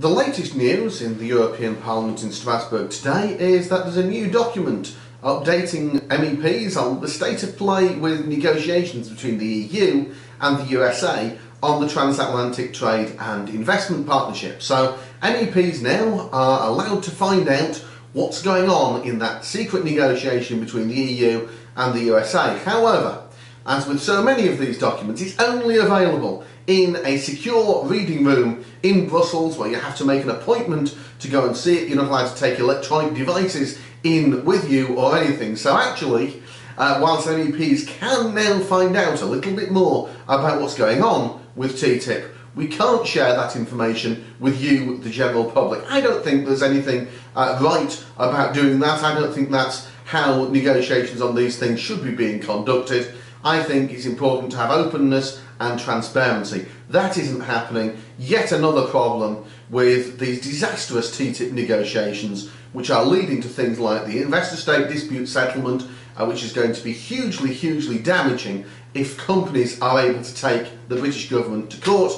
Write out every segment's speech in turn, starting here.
The latest news in the European Parliament in Strasbourg today is that there's a new document updating MEPs on the state of play with negotiations between the EU and the USA on the transatlantic trade and investment partnership. So MEPs now are allowed to find out what's going on in that secret negotiation between the EU and the USA. However, as with so many of these documents, it's only available in a secure reading room in Brussels where you have to make an appointment to go and see it. You're not allowed to take electronic devices in with you or anything. So actually, uh, whilst MEPs can now find out a little bit more about what's going on with TTIP, we can't share that information with you, the general public. I don't think there's anything uh, right about doing that. I don't think that's how negotiations on these things should be being conducted. I think it's important to have openness and transparency. That isn't happening. Yet another problem with these disastrous TTIP negotiations, which are leading to things like the investor state dispute settlement, uh, which is going to be hugely, hugely damaging if companies are able to take the British government to court,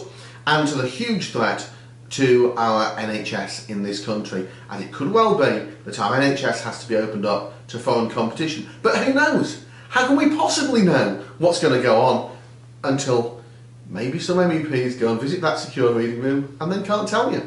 and to the huge threat to our NHS in this country. And it could well be that our NHS has to be opened up to foreign competition. But who knows? How can we possibly know what's going to go on until maybe some MEPs go and visit that secure reading room and then can't tell you?